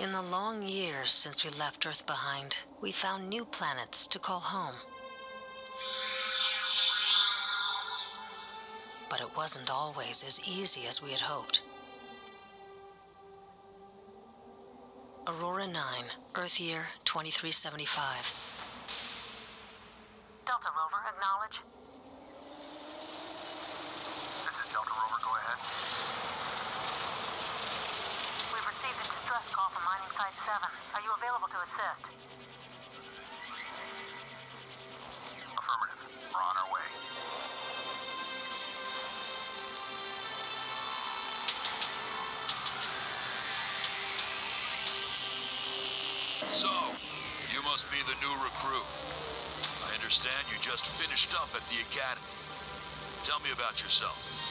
In the long years since we left Earth behind, we found new planets to call home. But it wasn't always as easy as we had hoped. Aurora 9, Earth year 2375. Delta Rover, acknowledge. This is Delta Rover, go ahead. We've received a distress call from Mining Site 7. Are you available to assist? Affirmative. We're on our way. So, you must be the new recruit. I understand you just finished up at the academy. Tell me about yourself.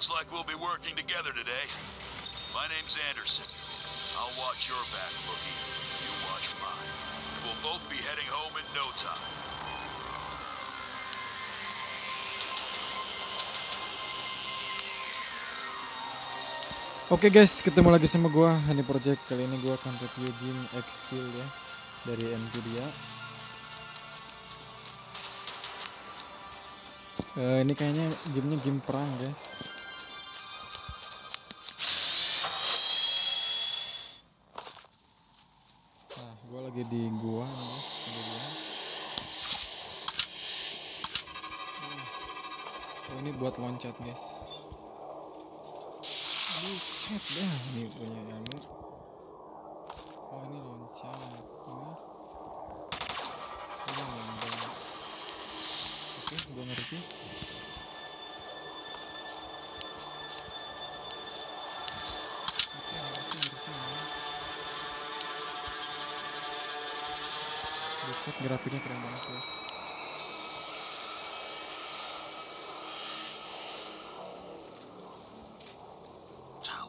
Looks like we'll be working together today. My name's Anderson. I'll watch your back, Boogie. You watch mine. We'll both be heading home in no time. Oke guys, ketemu lagi sama gua Honey Project. Kali ini gua akan review game Exfil ya dari Nvidia. Eh, ini kayaknya gamenya game perang guys. Lagi di gua nih guys. Oh, ini buat loncat guys. Buset dah, ini punya ilmu. Oh ini loncat, ini. Ini. Oke, gua ngerti. Buset, grafiknya keren banget guys.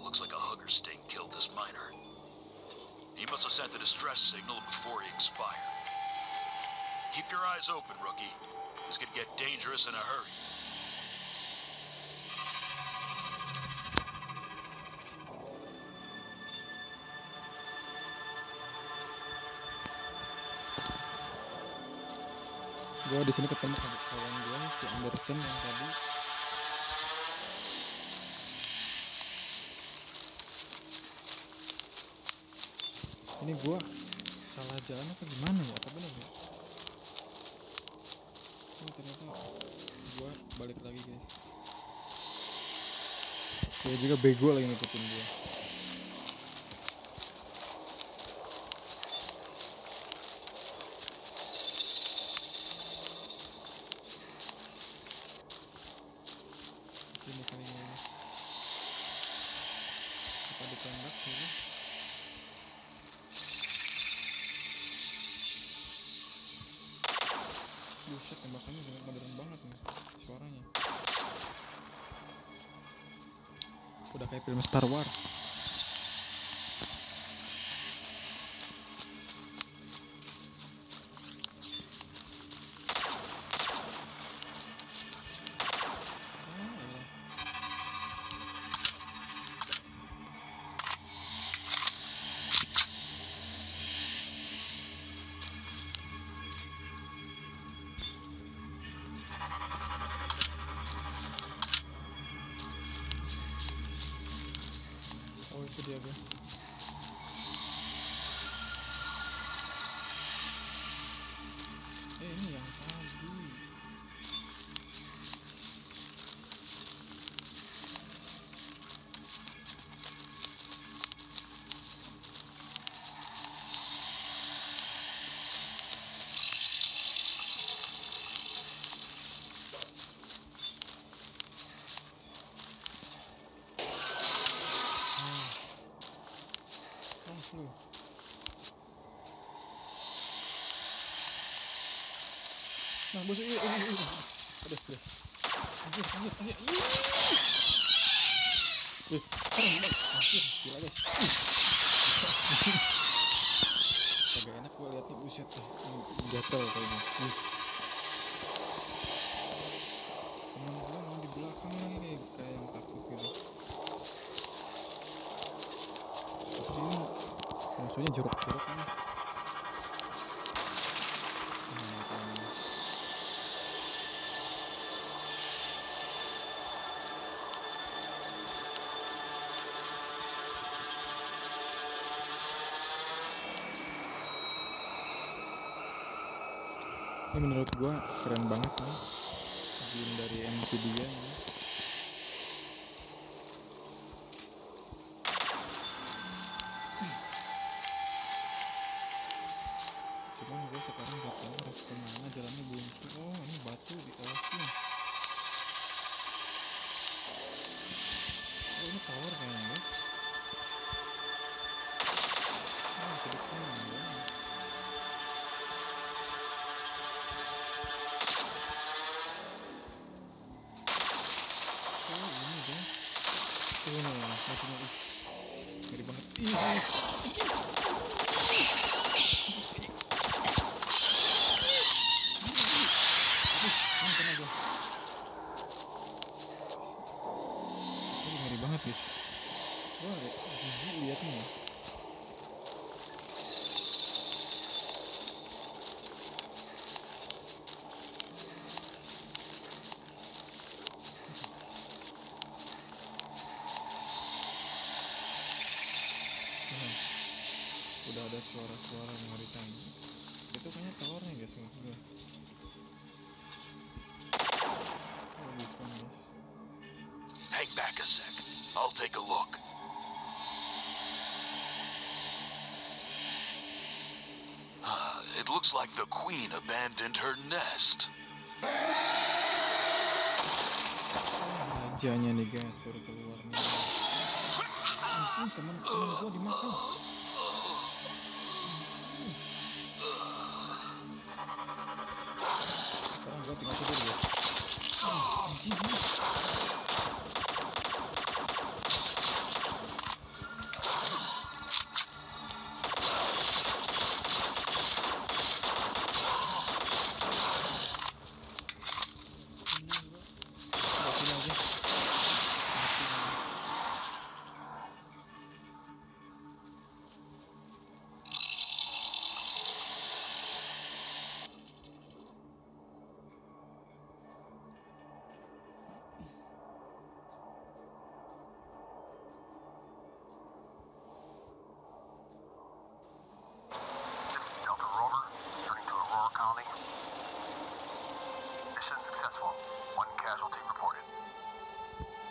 Looks like a hugger sting killed this miner. He must have sent the distress signal before he expired. Keep your eyes open, rookie. This could get dangerous in a hurry. Gua di sini ketemu kawan gua si Anderson yang tadi. Ini gua salah jalan apa gimana ya? Apa benar ya? Ini ternyata gua balik lagi guys. Dia juga bego lagi ngikutin gua. Sini kali ini guys. Apa ditembak gitu? Buset tembakannya sangat modern banget nih suaranya. Udah kayak film Star Wars. Nah, iya. Aduh, aduh. Gatel kayaknya. Temen mau di belakang lagi nih, kayak yang takut gitu. Pasti ini musuhnya jeruk-jeruk nih. Ini menurut gua keren banget nih. Game dari Nvidia ini cuman gue sekarang gak tahu harus ke mana jalannya buntu. Oh ini batu di awasin oh ini tower kayaknya easy. Suara-suara mengerikan itu kayaknya towernya guys menurut gue oh bukan guys Hang back a sec. I'll take a look. Ah, it looks like the queen abandoned her nest. rajanya nih guys baru keluar nih anjing temen gue dimakan sekarang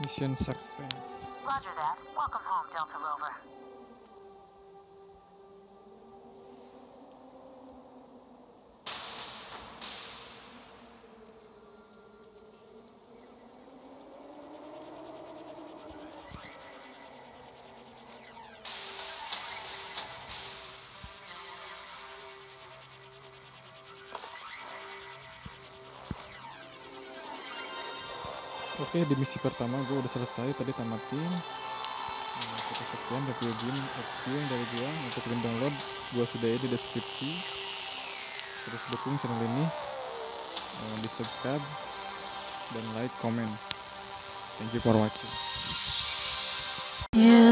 Mission success. Roger that. Welcome home, Delta Rover. Oke di misi pertama gue udah selesai tadi tamatin Nah, cukup sekian review game Axiom dari gua. Untuk link download gua sediain di deskripsi. Terus dukung channel ini. Eh, di subscribe dan like comment thank you for watching. You